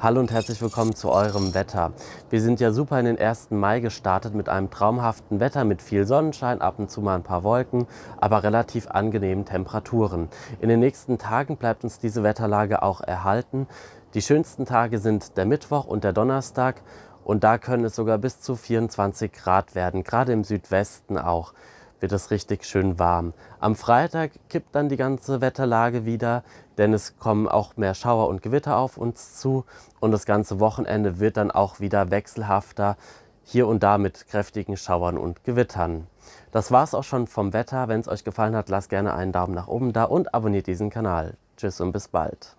Hallo und herzlich willkommen zu eurem Wetter. Wir sind ja super in den 1. Mai gestartet mit einem traumhaften Wetter mit viel Sonnenschein, ab und zu mal ein paar Wolken, aber relativ angenehmen Temperaturen. In den nächsten Tagen bleibt uns diese Wetterlage auch erhalten. Die schönsten Tage sind der Mittwoch und der Donnerstag und da können es sogar bis zu 24 Grad werden, gerade im Südwesten auch wird es richtig schön warm. Am Freitag kippt dann die ganze Wetterlage wieder, denn es kommen auch mehr Schauer und Gewitter auf uns zu und das ganze Wochenende wird dann auch wieder wechselhafter, hier und da mit kräftigen Schauern und Gewittern. Das war's auch schon vom Wetter. Wenn es euch gefallen hat, lasst gerne einen Daumen nach oben da und abonniert diesen Kanal. Tschüss und bis bald.